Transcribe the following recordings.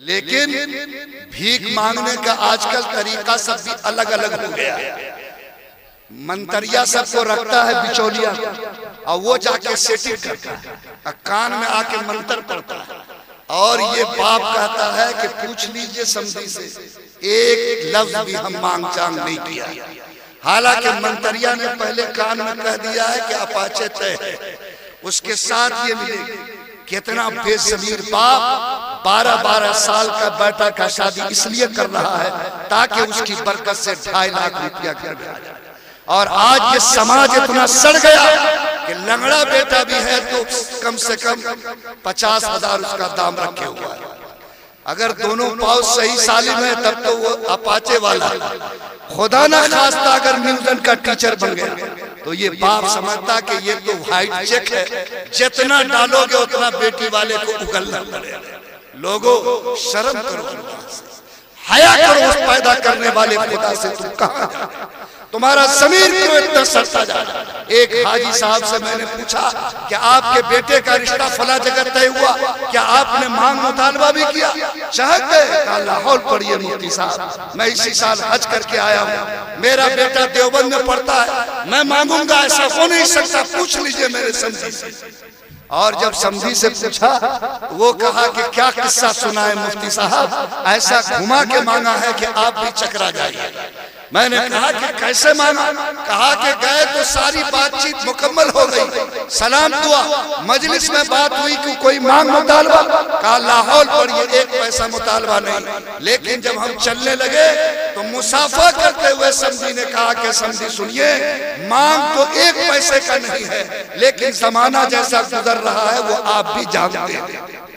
लेकिन भीख मांगने का आजकल तरीका सब भी अलग अलग हो गया है। मंतरिया सबको रखता है बिचौलिया। और वो जाके सेटिंग करता है। कान में आके मंत्र पढ़ता है। और ये बाप कहता है कि पूछ लीजिए समझी से, एक लफ्ज भी हम मांग चांग नहीं किया। हालाँकि मंतरिया ने पहले कान में कह दिया है कि अपाचे तय है। उसके साथ ये मिलेगी। कितना बेजमीर बाप बारह बारह साल का बेटा का शादी इसलिए कर रहा है ताकि उसकी बरकत से ढाई लाख रुपया घर में आ जाए। और आज ये समाज इतना सड़ गया कि लंगड़ा बेटा भी है तो कम से कम पचास हज़ार उसका दाम रखे हुआ है। अगर दोनों पाव सही सालिम है, तब तो वो अपाचे वाला खुदा ना खास्ता अगर न्यूटन का टीचर बन गया तो ये बाप समझता कि ये तो वाइट चेक है। जितना डालोगे, उतना बेटी वाले को उगलना पड़ेगा। लोगों, शर्म करो हया करो उस पैदा करने वाले खुदा से। तुम कहा तुम्हारा ज़मीन क्यों इतना सड़ता जा रहा एक हाजी साहब से मैंने पूछा कि आपके बेटे का रिश्ता फला जगह तय हुआ? क्या आपने मांग मुतालबा भी किया? चाहते लाहौल पढ़िए मुफ्ती साहब, मैं इसी साल हज करके आया हूँ। मेरा बेटा देवबंद में पढ़ता है। मैं मांगूँगा, ऐसा हो नहीं सकता। पूछ लीजिए मेरे समझी से। और जब समझी से पूछा, वो कहा कि क्या किस्सा सुना है मुफ्ती साहब? ऐसा घुमा के मांगा है कि आप भी चकरा जाइए। मैंने कहा कि कैसे मांगा कहा कि गए तो सारी बातचीत मुकम्मल हो गई। सलाम दुआ। मजलिस में बात हुई कि कोई मांग मुतालबा? कहा लाहौल पर ये एक पैसा मुतालबा नहीं। लेकिन जब हम चलने लगे तो मुसाफा करते हुए समझी ने कहा कि समझी सुनिए मांग तो एक पैसे का नहीं है लेकिन जमाना जैसा गुजर रहा है वो आप भी जानते हैं।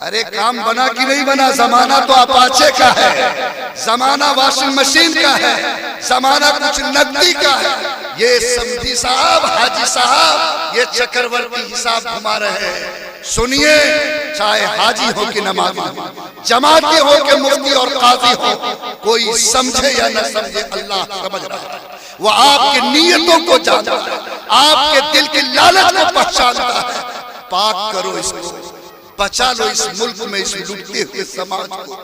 अरे काम बना कि नहीं बना जमाना तो अपाचे का है। जमाना वॉशिंग मशीन का है। जमाना कुछ नकदी का है। ये समझी साहब हाजी साहब ये चक्रवर्ती हिसाब घुमा रहे हैं। सुनिए चाहे हाजी हो कि नमाजी हो जमाती हो कि मुफ्ती और काजी हो कोई समझे या न समझे अल्लाह समझ रहा है। वो आपकी नीयतों को जानता है आपके दिल की लालच को पहचानता है। पाक करो इसको। बचा लो इस मुल्क में, इस लुटते हुए समाज को।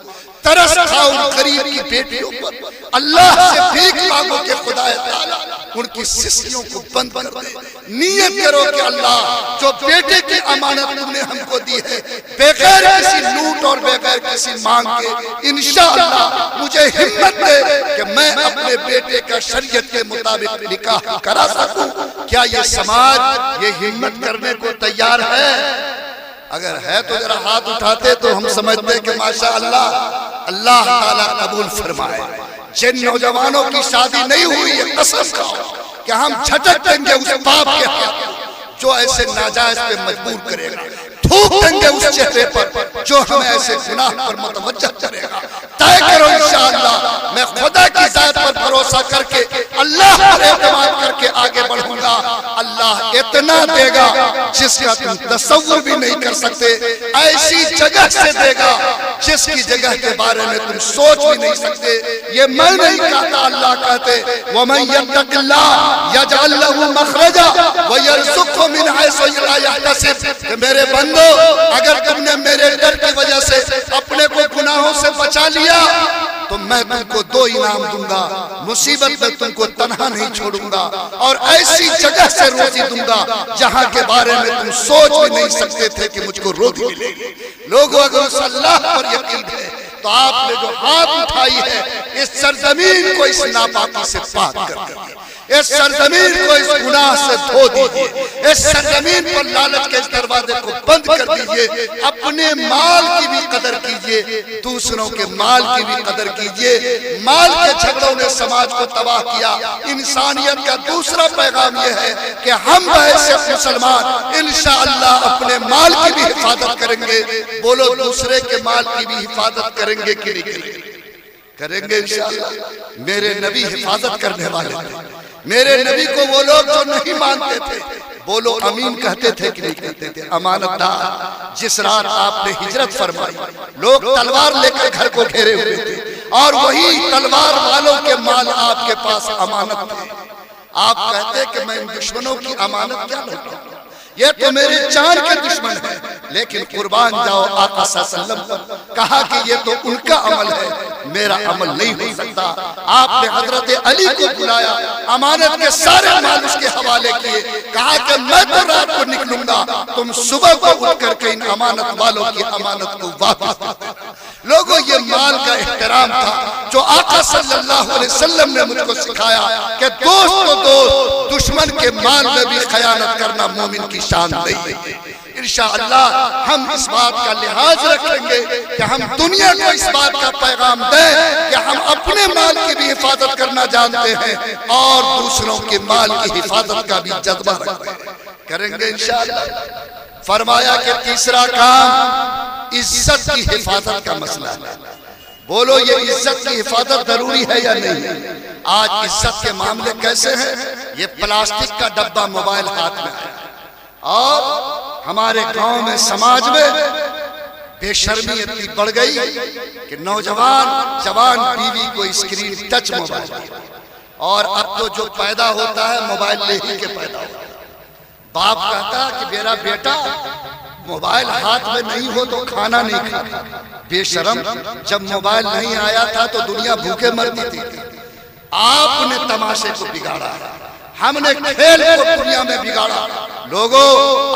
तरस खाओ गरीब की बेटियों पर। अल्लाह से भीख मांगो के खुदा उनकी शिष्यों को बंद कर दे। नियत करो कि अल्लाह जो बेटे की अमानत तुमने हमको दी है, बगैर किसी लूट और बगैर किसी मांग के, इंशाअल्लाह मुझे हिम्मत दे कि मैं अपने बेटे का शरीयत के मुताबिक निकाह करा सकूँ। क्या ये समाज, ये हिम्मत करने को तैयार है? अगर है तो जरा हाथ उठाते तो हम समझते कि माशा अल्लाह अल्लाह ताला कबूल फरमाए। जिन नौजवानों की शादी नहीं हुई है कसम खाओ कि हम झटक देंगे उस बाप के जो ऐसे नाजायज पे मजबूर करेगा। थूक देंगे उस चेहरे पर जो हमें ऐसे गुनाह पर मुतवज्जह करेगा। तय करो इंशाअल्लाह मैं खुदा की जात पर भरोसा करके, अल्लाह पर एतमाद करके आगे इतना देगा जिसका तुम तस्वुर भी नहीं कर सकते, ऐसी जगह से देगा जिसकी जगह के बारे में तुम सोच भी नहीं सकते। ये मैं नहीं कहता अल्लाह कहते वो मैं मखरजा मेरे बंदो, अगर तुमने मेरे डर की वजह से अपने को गुनाहों से बचा लिया तो मैं तुमको दो इनाम दूँगा। मुसीबत में तुमको तनहा नहीं छोड़ूँगा और ऐसी जगह से रोजी दूँगा, जहाँ के बारे में तुम सोच भी नहीं सकते थे कि मुझको रोजी मिलेगी। लोगों, अगर अल्लाह पर यकीन है तो आपने जो हाथ उठाई है, इस सरजमीन को इस नापाकी से पाक कर दिया। इस सरजमीन को इस गुनाह से धो दीजिए। इस सरजमीन पर लालच के दरवाजे को बंद कर दीजिए। अपने माल की भी कदर कीजिए। दूसरों के माल की भी कदर कीजिए। माल के झगड़ों ने समाज को तबाह किया। इंसानियत का दूसरा पैगाम यह है कि हम ऐसे मुसलमान, इंशाअल्लाह अपने माल की भी हिफाजत करेंगे। बोलो, दूसरे के माल की भी हिफाजत करेंगे कि नहीं करेंगे? करेंगे मेरे नबी हिफाजत करने वाले थे। मेरे नबी को वो लोग जो नहीं मानते थे बोलो अमीन कहते थे कि नहीं कहते थे। अमानतदार जिस रात आपने हिजरत फरमाई लोग तलवार लेकर घर को घेरे हुए थे और वही तलवार वालों के माल आपके पास अमानत थे। आप कहते कि मैं इन दुश्मनों की अमानत क्या लूटा? ये तो मेरे चार के दुश्मन है लेकिन कुर्बान जाओ आका सल्लम। कहा कि ये तो उनका अमल है मेरा अमल नहीं हो सकता। आपने हज़रत अली को बुलाया। अमानत के सारे माल उसके हवाले किए। कहा कि मैं तो रात को निकलूँगा। तुम सुबह को उठ करके इन अमानत वालों की अमानत को वापस लोगों ये माल का एहतराम था जो आका सल्लल्लाहु अलैहि वसल्लम ने मुझको सिखाया कि दोस्त तो दोस्त दुश्मन के माल में भी खयानत करना मोमिन की शान नहीं है। इंशाअल्लाह हम इस बात का लिहाज रखेंगे कि हम दुनिया को इस बात का पैगाम दें कि हम अपने माल की भी हिफाजत करना जानते हैं और दूसरों के माल की हिफाजत का भी जज्बा रखते हैं। करेंगे इंशाअल्लाह? फरमाया कि तीसरा काम इज़्ज़त की हिफाजत का मसला है। बोलो, ये इज़्ज़त की हिफाजत ज़रूरी है या नहीं? आज इज़्ज़त के मामले कैसे हैं? ये प्लास्टिक का डब्बा मोबाइल हाथ में है और हमारे गाँव में समाज में बेशर्मी इतनी बढ़ गई कि नौजवान जवान बीवी को स्क्रीन टच मोबाइल और अब तो जो पैदा होता है मोबाइल ले ही के पैदा होता है। बाप कहता है कि मेरा बेटा मोबाइल हाथ में नहीं हो तो खाना नहीं खाता। बेशरम जब मोबाइल नहीं आया था तो दुनिया भूखे मरती थी। आपने तमाशे को बिगाड़ा। हमने खेल को दुनिया में बिगाड़ा। लोगों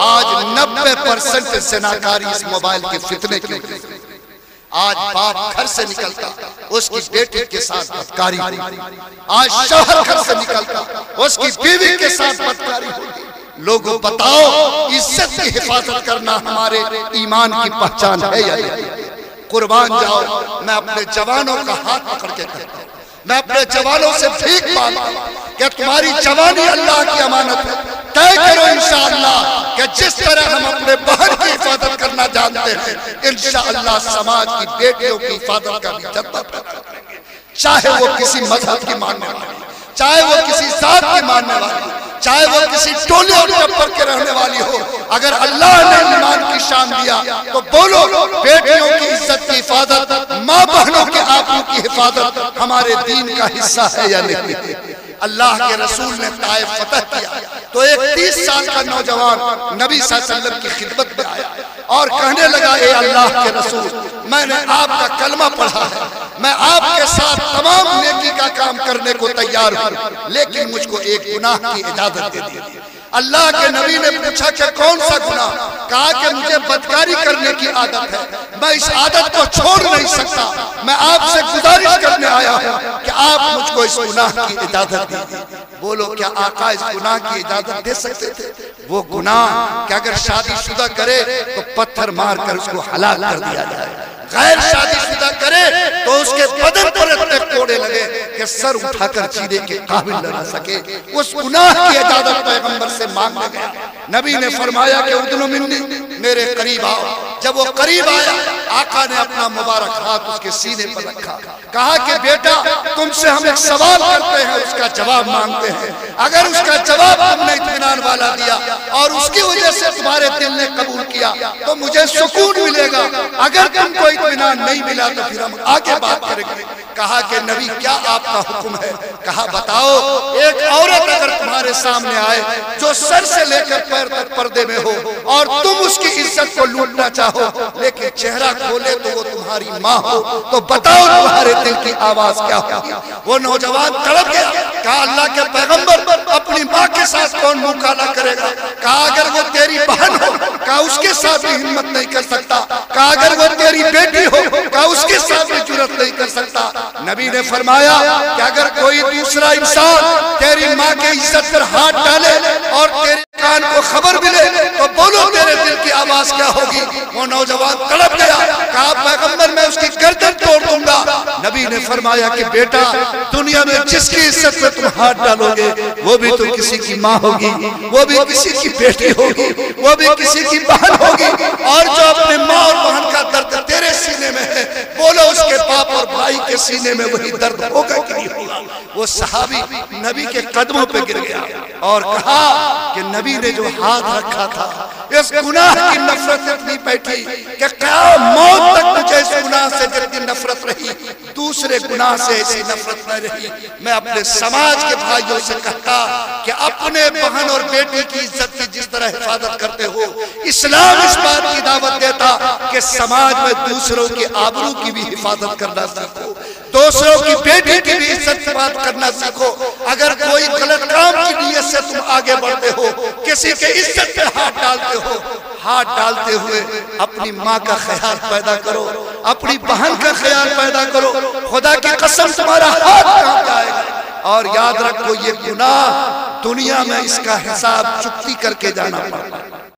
आज 90 परसेंट सेनाकारी इस मोबाइल के फितने की आज बाप घर से निकलता उसकी बेटी के साथ बदकारी आज शोहर घर से निकलता उसकी बीवी के साथ बदकारी लोगों बताओ इज़्ज़त की हिफाजत करना हमारे ईमान की पहचान है या नहीं? कुर्बान जाओ मैं अपने जवानों का हाथ पकड़ के कहता हूँ। मैं अपने जवानों से भीख माँगता हूँ कि तुम्हारी जवानी अल्लाह की अमानत है। तय करो इंशाअल्लाह कि जिस तरह हम अपने बहन की हिफाजत करना जानते हैं, इंशाअल्लाह समाज की बेटियों की हिफाजत का भी जज्बा पैदा करेंगे। चाहे वो किसी मज़हब की मानने वाली, चाहे वो किसी जात की मानने वाली, चाहे वो किसी टोले और टप्पर के रहने वाली हो, अगर अल्लाह ने ईमान की शान दिया तो बोलो, बेटियों की इज़्ज़त की हिफाजत, माँ बहनों के आबरू की हिफाजत हमारे दीन का हिस्सा है या नहीं? अल्लाह के रसूल ने ताइफ फतह किया। तो एक तीस साल का नौजवान नबी वसल्लम की खिदमत में आया। और कहने लगा ए अल्लाह के रसूल मैंने आपका कलमा पढ़ा है। मैं आपके साथ तमाम नेकी का काम करने को तैयार हूँ। लेकिन मुझको एक गुनाह की इजाज़त दे दी अल्लाह के नबी ने पूछा कि कौन सा गुना कहा कि मुझे बदकारी करने की आदत है। मैं इस आदत को छोड़ नहीं सकता। मैं आपसे गुजारिश करने आया हूँ कि आप मुझको इस गुनाह की इजाज़त दीजिए। बोलो, क्या आका इस गुनाह की इजाज़त दे सकते थे? वो गुनाह कि अगर शादीशुदा करे तो पत्थर मार कर उसको हलाक कर दिया जाए। गैर शादीशुदा करे तो उसके बदन पर इतने कोड़े लगे कि सर उठाकर चीरे के काबिल न रह सके। उस गुनाह की इजाज़त पैगंबर से मांगने गया। नबी ने फरमाया कि उदनो मिन्नी। मेरे करीब आओ। जब वो करीब आया आका ने अपना मुबारक हाथ उसके सीने पर रखा। कहा कि, बेटा, तुमसे हम एक सवाल करते हैं, उसका जवाब मांगते हैं। अगर उसका जवाब तुमने इत्मीनान वाला दिया और उसकी वजह से तुम्हारे दिल ने कबूल किया तो मुझे सुकून मिलेगा। अगर तुमको इत्मीनान नहीं मिला तो फिर हम आगे बात करेंगे। कहा कि, नबी, क्या आपका हुक्म है? कहा, बताओ, एक औरत अगर तुम्हारे सामने आए, जो सर से लेकर पैर तक पर्दे में हो, और तुम उसकी इज़्ज़त को लूटना चाहो लेकिन चेहरा खोले तो वो तुम्हारी माँ हो। तो बताओ तुम्हारे दिल की आवाज़ क्या होगी वो नौजवान तड़प गया। कहा, अल्लाह के पैगंबर, अपनी माँ के साथ कौन मुँह काला करेगा? कहा, अगर वो तेरी बहन हो, कहा, उसके साथ भी हिम्मत नहीं कर सकता। कहा, अगर वो तेरी बेटी हो, कहा, उसके साथ भी ज़रूरत नहीं कर सकता। नबी ने फरमाया कि अगर कोई दूसरा इंसान तेरी माँ के इज़्ज़त पर हाथ डाले और तेरे कान को खबर मिले तो बोलो आवाज़ क्या होगी? वो नौजवान तड़प गया। कहा, पैगंबर, मैं उसकी गर्दन तोड़ दूँगा। नबी ने फरमाया कि, बेटा, दुनिया में जिसकी इज़्ज़त पे तुम हाथ डालोगे, वो भी तो किसी की माँ होगी, वो भी किसी की बेटी होगी, वो भी किसी की बहन होगी के सीने में वही दर्द होगा कि नहीं होगा? वो सहाबी नबी के कदमों पे गिर गया और कहा कि नबी ने जो हाथ रखा था, इस गुनाह की नफरत इतनी बैठी कि क्या मौत तक मुझे इस गुनाह से जितनी नफरत रही, दूसरे गुनाह से ऐसी नफरत न रही। मैं अपने समाज के भाइयों से कहता कि अपने बहन और बेटी की इज़्ज़त की जिस तरह हिफाजत करते हो, इस्लाम इस बात की दावत देता कि समाज में दूसरों की आबरू की भी हिफाजत करना सीखो दूसरों की बेटी की भी इज़्ज़त की बात करना सीखो। अगर कोई गलत काम की नीयत से तुम आगे बढ़ते हो किसी के इज़्ज़त पे हाथ डालते हो हाथ डालते हुए अपनी माँ का ख्याल पैदा करो अपनी बहन का ख्याल पैदा करो खुदा की कसम तुम्हारा हाथ कहाँ जाएगा। और याद रखो ये गुनाह दुनिया में इसका हिसाब चुक्ति करके जाना पड़ता है।